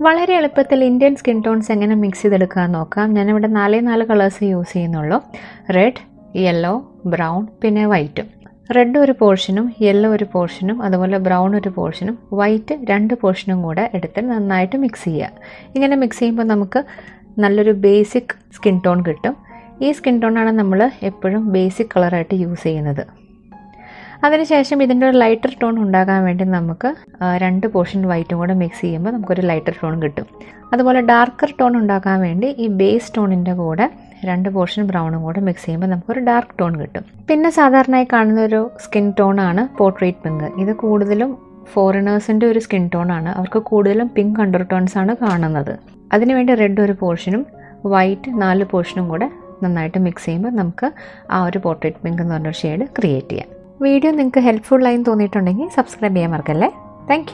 വളരെ എളുപ്പത്തിൽ Indian skin tones എങ്ങനെ മിക്സ് ചെയ്തെടുക്കാൻ നോക്കാം? ഞാനിവിടെ നാലേ നാല് കളേഴ്സ് യൂസ് ചെയ്യുന്നുള്ളൂ. റെഡ് യെല്ലോ ബ്രൗൺ പിന്നെ വൈറ്റും റെഡ് ഒരു പോർഷനും യെല്ലോ ഒരു പോർഷനും അതുപോലെ ബ്രൗൺ ഒരു പോർഷനും വൈറ്റ് രണ്ട് പോർഷനും കൂടെ എടുത്ത് നന്നായിട്ട് മിക്സ് ചെയ്യുക. ഇങ്ങനെ മിക്സ് ചെയ്യുമ്പോൾ നമുക്ക് നല്ലൊരു ബേസിക് സ്കിൻ ടോൺ കിട്ടും. ഈ സ്കിൻ ടോണാണ് നമ്മൾ എപ്പോഴും ബേസിക് കളറായിട്ട് യൂസ് ചെയ്യുന്നത്. അതിനുശേഷം ഇതിന്റെ ഒരു ലൈറ്റർ ടോൺ ഉണ്ടാകാൻ വേണ്ടി നമുക്ക് രണ്ട് പോർഷൻ വൈറ്റും കൂടെ മിക്സ് ചെയ്യുമ്പോൾ നമുക്കൊരു ലൈറ്റർ ടോൺ കിട്ടും. അതുപോലെ ഡാർക്കർ ടോൺ ഉണ്ടാക്കാൻ വേണ്ടി ഈ ബേസ് ടോണിന്റെ കൂടെ രണ്ട് പോർഷൻ ബ്രൗണും കൂടെ മിക്സ് ചെയ്യുമ്പോൾ നമുക്കൊരു ഡാർക്ക് ടോൺ കിട്ടും. പിന്നെ സാധാരണയായി കാണുന്ന ഒരു സ്കിൻ ടോണാണ് പോർട്രേറ്റ് പിങ്ക് ഇത് കൂടുതലും ഫോറിനേഴ്സിന്റെ ഒരു സ്കിൻ ടോൺ ആണ്. അവർക്ക് കൂടുതലും പിങ്ക് അണ്ടർ ടോൺസ് ആണ് കാണുന്നത്. അതിനുവേണ്ടി റെഡ് ഒരു പോർഷനും വൈറ്റ് നാല് പോർഷനും കൂടെ നന്നായിട്ട് മിക്സ് ചെയ്യുമ്പോൾ നമുക്ക് ആ ഒരു പോർട്രേറ്റ് പിങ്ക് എന്ന് പറഞ്ഞൊരു ഷെയ്ഡ് ക്രിയേറ്റ് ചെയ്യാം. വീഡിയോ നിങ്ങൾക്ക് ഹെൽപ്ഫുള്ളായി തോന്നിയിട്ടുണ്ടെങ്കിൽ സബ്സ്ക്രൈബ് ചെയ്യാൻ മറക്കല്ലേ? താങ്ക്